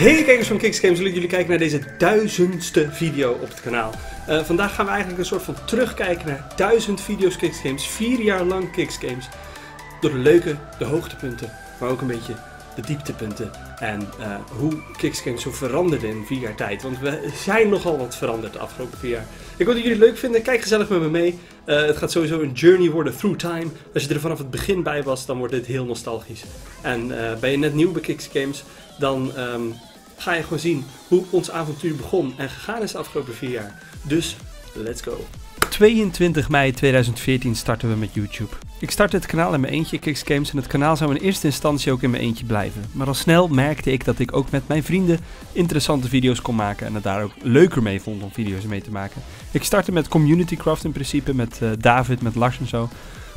Hey kijkers van Kicks Games, zullen jullie kijken naar deze duizendste video op het kanaal. Uh, vandaag gaan we eigenlijk een soort van terugkijken naar duizend video's Kicks Games, vier jaar lang Kicks Games. Door de leuke, de hoogtepunten, maar ook een beetje de dieptepunten. En uh, hoe Kicks Games zo veranderde in vier jaar tijd. Want we zijn nogal wat veranderd de afgelopen vier jaar. Ik hoop dat jullie het leuk vinden, kijk gezellig met me mee. Uh, het gaat sowieso een journey worden through time. Als je er vanaf het begin bij was, dan wordt dit heel nostalgisch. En ben je net nieuw bij Kicks Games, dan um, ga je gewoon zien hoe ons avontuur begon en gegaan is de afgelopen vier jaar. Dus, let's go. 22 mei 2014 starten we met YouTube. Ik startte het kanaal in mijn eentje, Kicks Games, en het kanaal zou in eerste instantie ook in mijn eentje blijven. Maar al snel merkte ik dat ik ook met mijn vrienden interessante video's kon maken en het daar ook leuker mee vond om video's mee te maken. Ik startte met Community Craft in principe, met uh, David, met Lars en zo.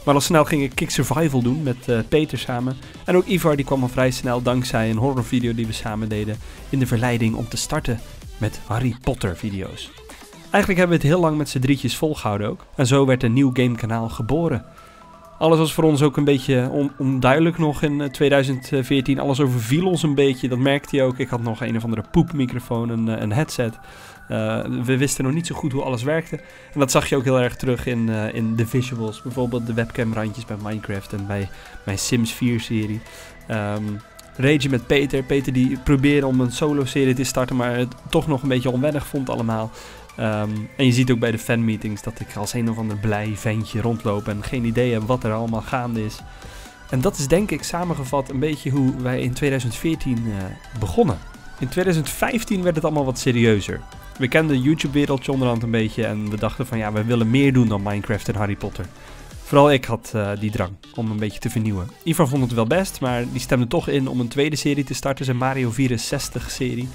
Maar al snel ging ik Kick Survival doen met uh, Peter samen. En ook Ivar die kwam al vrij snel dankzij een horrorvideo die we samen deden in de verleiding om te starten met Harry Potter video's. Eigenlijk hebben we het heel lang met z'n drietjes volgehouden ook. En zo werd een nieuw gamekanaal geboren. Alles was voor ons ook een beetje onduidelijk nog in 2014. Alles overviel ons een beetje, dat merkte je ook. Ik had nog een of andere poepmicrofoon, een, een headset. Uh, we wisten nog niet zo goed hoe alles werkte. En dat zag je ook heel erg terug in, in de visuals. Bijvoorbeeld de webcamrandjes bij Minecraft en bij mijn Sims 4 serie. Um, Rage met Peter. Peter die probeerde om een solo serie te starten, maar het toch nog een beetje onwennig vond allemaal. Um, en je ziet ook bij de fanmeetings dat ik als een of ander blij ventje rondloop en geen idee heb wat er allemaal gaande is. En dat is denk ik samengevat een beetje hoe wij in 2014 uh, begonnen. In 2015 werd het allemaal wat serieuzer. We kenden YouTube-wereldje onderhand een beetje en we dachten van ja, we willen meer doen dan Minecraft en Harry Potter. Vooral ik had uh, die drang om een beetje te vernieuwen. Ivar vond het wel best, maar die stemde toch in om een tweede serie te starten, zijn Mario 64 serie.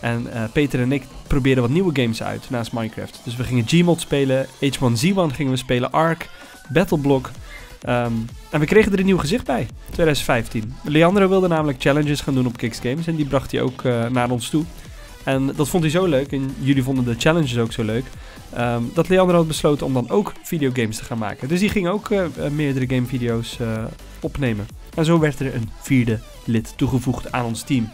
En uh, Peter en ik probeerden wat nieuwe games uit naast Minecraft. Dus we gingen Gmod spelen, H1Z1 gingen we spelen, Ark, Battleblock. Um, en we kregen er een nieuw gezicht bij, 2015. Leandro wilde namelijk challenges gaan doen op Kicks Games en die bracht hij ook uh, naar ons toe. En dat vond hij zo leuk, en jullie vonden de challenges ook zo leuk, um, dat Leandro had besloten om dan ook videogames te gaan maken. Dus die ging ook uh, meerdere gamevideo's opnemen. En zo werd er een vierde lid toegevoegd aan ons team.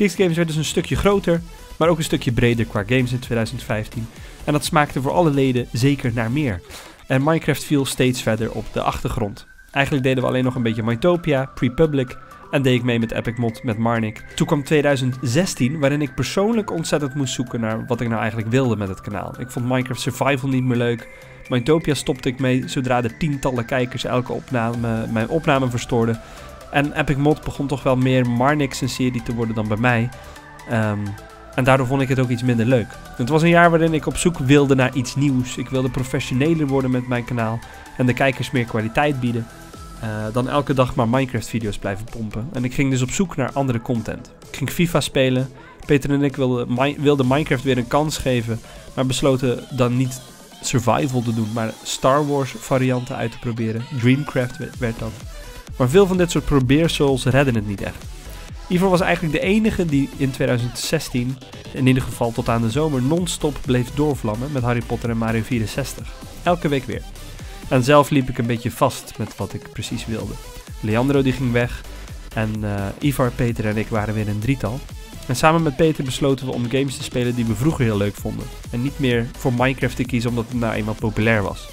Kicks Games werd dus een stukje groter, maar ook een stukje breder qua games in 2015. En dat smaakte voor alle leden zeker naar meer. En Minecraft viel steeds verder op de achtergrond. Eigenlijk deden we alleen nog een beetje Mytopia, Pre-Public en deed ik mee met Epic Mod met Marnik. Toen kwam 2016, waarin ik persoonlijk ontzettend moest zoeken naar wat ik nou eigenlijk wilde met het kanaal. Ik vond Minecraft Survival niet meer leuk. Mytopia stopte ik mee zodra de tientallen kijkers elke opname mijn opname verstoorden. En Epic Mod begon toch wel meer Marnix een serie te worden dan bij mij. Um, en daardoor vond ik het ook iets minder leuk. Het was een jaar waarin ik op zoek wilde naar iets nieuws. Ik wilde professioneler worden met mijn kanaal en de kijkers meer kwaliteit bieden. Uh, dan elke dag maar Minecraft-video's blijven pompen. En ik ging dus op zoek naar andere content. Ik ging FIFA spelen. Peter en ik wilden, wilden Minecraft weer een kans geven, maar besloten dan niet survival te doen, maar Star Wars varianten uit te proberen. Dreamcraft werd dat. Maar veel van dit soort probeersels redden het niet echt. Ivor was eigenlijk de enige die in 2016, in ieder geval tot aan de zomer, non-stop bleef doorvlammen met Harry Potter en Mario 64. Elke week weer. En zelf liep ik een beetje vast met wat ik precies wilde. Leandro die ging weg en uh, Ivar, Peter en ik waren weer een drietal. En samen met Peter besloten we om games te spelen die we vroeger heel leuk vonden. En niet meer voor Minecraft te kiezen omdat het nou eenmaal populair was.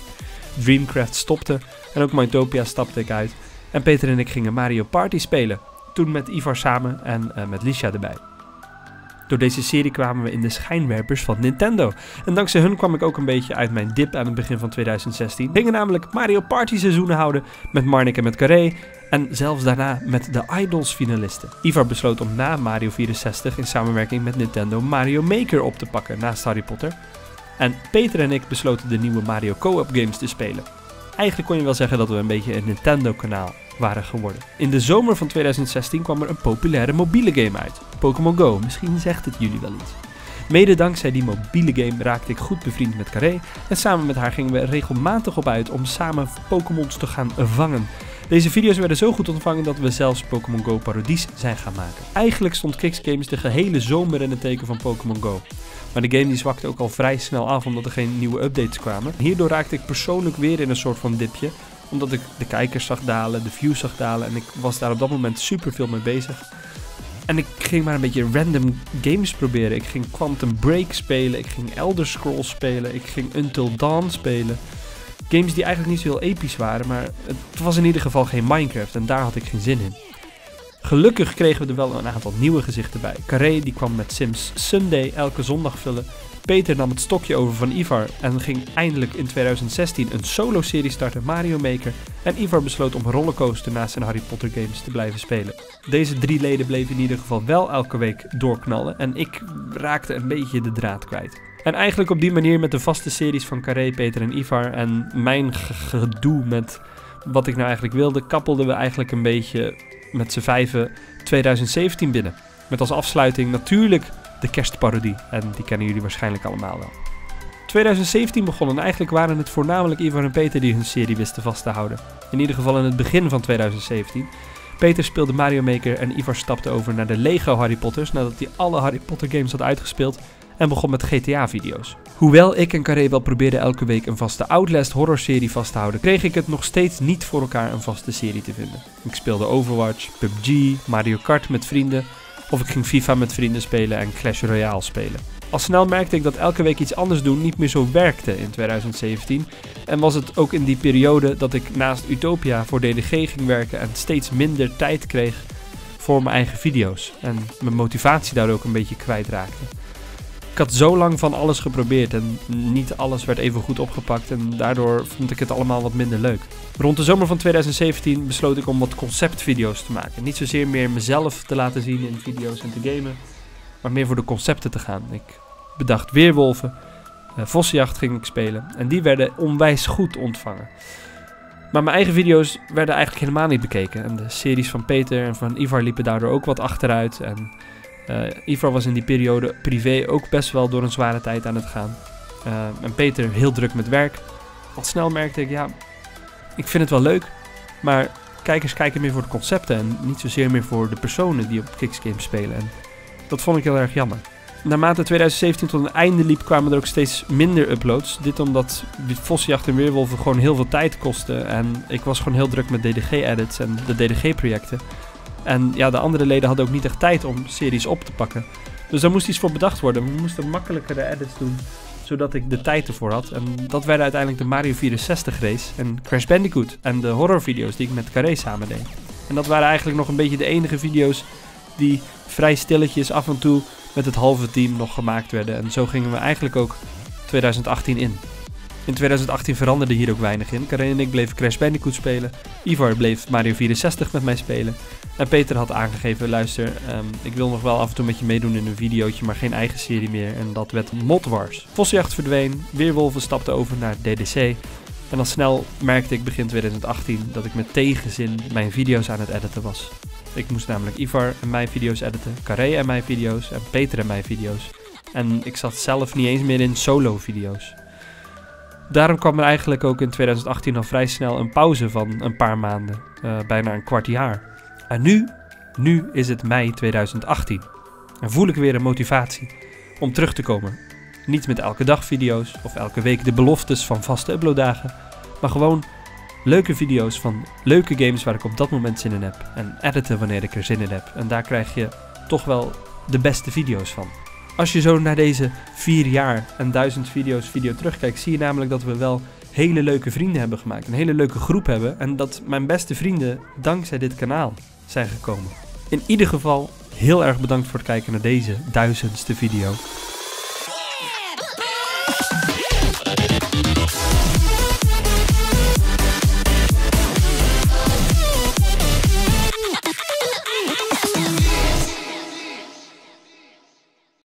Dreamcraft stopte en ook Mytopia stapte ik uit. En Peter en ik gingen Mario Party spelen. Toen met Ivar samen en uh, met Lisha erbij. Door deze serie kwamen we in de schijnwerpers van Nintendo. En dankzij hun kwam ik ook een beetje uit mijn dip aan het begin van 2016. We gingen namelijk Mario Party seizoenen houden met Marnik en met Carré. En zelfs daarna met de Idols finalisten. Ivar besloot om na Mario 64 in samenwerking met Nintendo Mario Maker op te pakken naast Harry Potter. En Peter en ik besloten de nieuwe Mario Co-op games te spelen. Eigenlijk kon je wel zeggen dat we een beetje een Nintendo kanaal waren geworden. In de zomer van 2016 kwam er een populaire mobiele game uit. Pokémon Go, misschien zegt het jullie wel iets. Mede dankzij die mobiele game raakte ik goed bevriend met Carré en samen met haar gingen we regelmatig op uit om samen Pokémons te gaan vangen. Deze video's werden zo goed ontvangen dat we zelfs Pokémon Go parodies zijn gaan maken. Eigenlijk stond Kicks Games de gehele zomer in het teken van Pokémon Go. Maar de game die zwakte ook al vrij snel af omdat er geen nieuwe updates kwamen. Hierdoor raakte ik persoonlijk weer in een soort van dipje omdat ik de kijkers zag dalen, de views zag dalen en ik was daar op dat moment super veel mee bezig. En ik ging maar een beetje random games proberen. Ik ging Quantum Break spelen, ik ging Elder Scrolls spelen, ik ging Until Dawn spelen. Games die eigenlijk niet zo heel episch waren, maar het was in ieder geval geen Minecraft en daar had ik geen zin in. Gelukkig kregen we er wel een aantal nieuwe gezichten bij. Carré die kwam met Sims Sunday elke zondag vullen. Peter nam het stokje over van Ivar en ging eindelijk in 2016 een solo-serie starten, Mario Maker. En Ivar besloot om Rollercoaster naast zijn Harry Potter games te blijven spelen. Deze drie leden bleven in ieder geval wel elke week doorknallen en ik raakte een beetje de draad kwijt. En eigenlijk op die manier met de vaste series van Carré, Peter en Ivar en mijn gedoe met wat ik nou eigenlijk wilde, kappelden we eigenlijk een beetje met z'n vijven 2017 binnen. Met als afsluiting natuurlijk de kerstparodie. En die kennen jullie waarschijnlijk allemaal wel. 2017 begon en eigenlijk waren het voornamelijk Ivar en Peter die hun serie wisten vast te houden. In ieder geval in het begin van 2017. Peter speelde Mario Maker en Ivar stapte over naar de Lego Harry Potters nadat hij alle Harry Potter games had uitgespeeld en begon met GTA-video's. Hoewel ik en Carré wel probeerden elke week een vaste Outlast horror-serie vast te houden, kreeg ik het nog steeds niet voor elkaar een vaste serie te vinden. Ik speelde Overwatch, PUBG, Mario Kart met vrienden, of ik ging FIFA met vrienden spelen en Clash Royale spelen. Al snel merkte ik dat elke week iets anders doen niet meer zo werkte in 2017. En was het ook in die periode dat ik naast Utopia voor DDG ging werken en steeds minder tijd kreeg voor mijn eigen video's. En mijn motivatie daar ook een beetje kwijtraakte. Ik had zo lang van alles geprobeerd en niet alles werd even goed opgepakt en daardoor vond ik het allemaal wat minder leuk. Rond de zomer van 2017 besloot ik om wat conceptvideo's te maken. Niet zozeer meer mezelf te laten zien in video's en te gamen, maar meer voor de concepten te gaan. Ik bedacht weerwolven, uh, vossenjacht ging ik spelen en die werden onwijs goed ontvangen. Maar mijn eigen video's werden eigenlijk helemaal niet bekeken en de series van Peter en van Ivar liepen daardoor ook wat achteruit en... Uh, Ivar was in die periode privé ook best wel door een zware tijd aan het gaan. Uh, en Peter heel druk met werk. Al snel merkte ik, ja, ik vind het wel leuk, maar kijkers kijken meer voor de concepten en niet zozeer meer voor de personen die op Kicksgames spelen. En dat vond ik heel erg jammer. Naarmate 2017 tot een einde liep, kwamen er ook steeds minder uploads. Dit omdat Vosjacht en Weerwolven gewoon heel veel tijd kosten. En ik was gewoon heel druk met DDG-edits en de DDG-projecten. En ja, de andere leden hadden ook niet echt tijd om series op te pakken. Dus daar moest iets voor bedacht worden. We moesten makkelijkere edits doen, zodat ik de tijd ervoor had. En dat werden uiteindelijk de Mario 64 race en Crash Bandicoot en de horrorvideo's die ik met Carré samen deed. En dat waren eigenlijk nog een beetje de enige video's die vrij stilletjes af en toe met het halve team nog gemaakt werden. En zo gingen we eigenlijk ook 2018 in. In 2018 veranderde hier ook weinig in. Karin en ik bleven Crash Bandicoot spelen. Ivar bleef Mario 64 met mij spelen. En Peter had aangegeven, luister, um, ik wil nog wel af en toe met je meedoen in een videootje, maar geen eigen serie meer. En dat werd Mod Wars. Vosjacht verdween, Weerwolven stapte over naar DDC. En al snel merkte ik begin 2018 dat ik met tegenzin mijn video's aan het editen was. Ik moest namelijk Ivar en mijn video's editen, Carré en mijn video's en Peter en mijn video's. En ik zat zelf niet eens meer in solo video's. Daarom kwam er eigenlijk ook in 2018 al vrij snel een pauze van een paar maanden, uh, bijna een kwart jaar. En nu, nu is het mei 2018. En voel ik weer een motivatie om terug te komen. Niet met elke dag video's of elke week de beloftes van vaste uploaddagen, maar gewoon leuke video's van leuke games waar ik op dat moment zin in heb. En editen wanneer ik er zin in heb. En daar krijg je toch wel de beste video's van. Als je zo naar deze vier jaar en duizend video's video terugkijkt, zie je namelijk dat we wel hele leuke vrienden hebben gemaakt. Een hele leuke groep hebben. En dat mijn beste vrienden dankzij dit kanaal zijn gekomen. In ieder geval heel erg bedankt voor het kijken naar deze duizendste video.